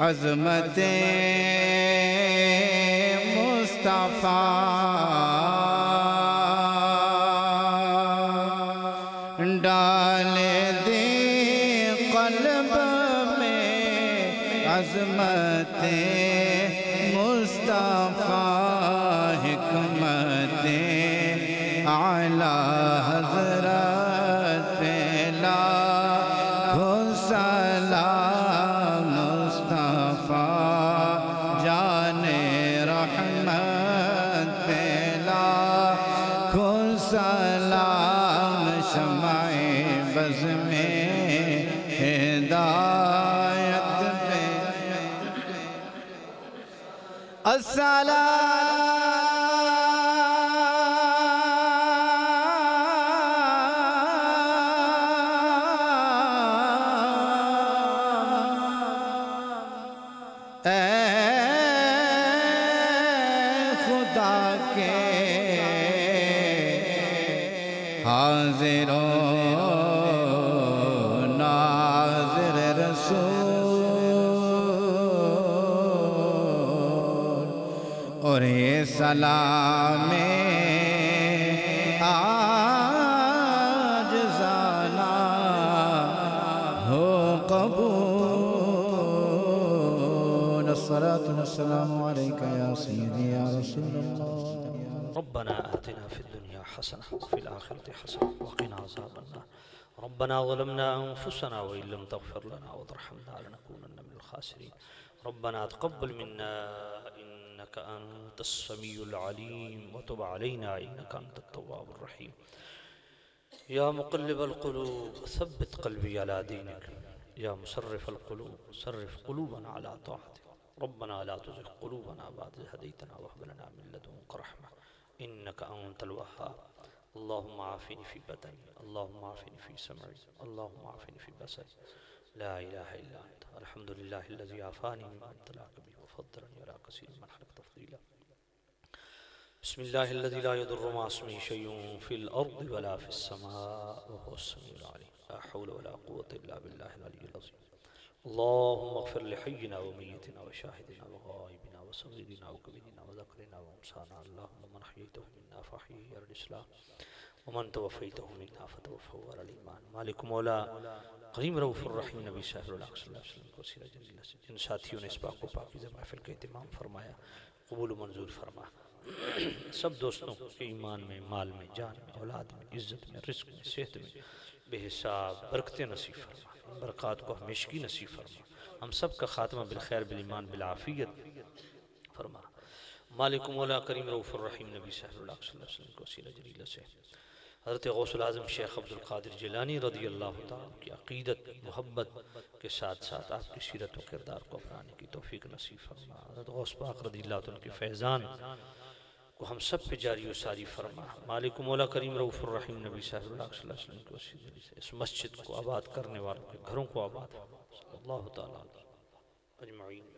عظمت مصطفیٰ ڈال دے قلب میں عظمت مصطفیٰ حکمت اعلی حضرت سلام شمع بز میں ہدایت پہ۔ السلام۔ اے خدا کے حاضر و ناظر رسول، اور یہ سلام آج زانا ہو قبول۔ الصلاة والسلام عليك يا سيدي يا رسول الله ربنا آتنا في الدنيا حسنة وفي الآخرة حسنة وقنا عذاب النار. ربنا ظلمنا أنفسنا وإن لم تغفر لنا وترحمنا لنكونن من الخاسرين. ربنا تقبل منا إنك أنت السميع العليم وتب علينا إنك أنت التواب الرحيم. يا مقلب القلوب ثبت قلبي على دينك. يا مصرف القلوب صرف قلوبنا على طاعتك. ربنا لا تزغ قلوبنا بعد إذ هديتنا وهب لنا رحمة إنك أنت الوهاب. اللهم عافني في بدني. اللهم عافني في سمعي. اللهم عافني في بصري. لا إله إلا أنت. الحمد لله الذي عافاني. مما ابتلاك به وفضلني على كثير من خلق تفضيلا. بسم الله الذي لا يضر مع اسمه شيء في الأرض ولا في السماء وهو السميع العليم. لا حول ولا قوة إلا بالله العلي العظيم. اللهم اغفر لحينا وميتنا وشاهدنا وغائبنا. وصغيرنا وكبيرنا وذكرنا وانسانا اللهم من حييته منا فحيه على الإسلام ومن توفيته منا فتوفه على الإيمان. مالك مولا قریم رؤوف الرحیم نبی صاحب اللہ صلی اللہ علیہ وسلم کو سیرہ جلیلہ سے۔ جن ساتھیوں نے اس پاک و پاکیزہ محفل کا اہتمام فرمایا، قبول و منظور فرما۔ سب دوستوں کے ایمان میں، مال میں، جان میں، اولاد میں، عزت میں، رزق میں، صحت میں بے حساب برکت نصیب فرما۔ برکات کو ہمیشگی نصیب فرما۔ ہم سب کا خاتمہ بالخیر، بالایمان، بالعافیت۔ فرما۔ مالک مولا کریم رؤوف الرحیم نبی صلی اللہ علیہ وسلم کو سیرہ جلیلہ سے۔ حضرت غوث العظم شیخ عبد القادر جیلانی رضی اللہ تعالیٰ کی عقیدت، محبت کے ساتھ ساتھ آپ کی سیرت و کردار کو اپنانے کی توفیق نصیب فرما۔ حضرت غوث پاک رضی اللہ عنہ کے فیضان کو ہم سب پہ جاری و ساری فرما۔ مالک مولا کریم رؤوف الرحیم نبی صلی اللہ علیہ وسلم کو سے اس مسجد کو آباد کرنے والوں کے گھروں کو آباد اللہ تعالیٰ اجمعین۔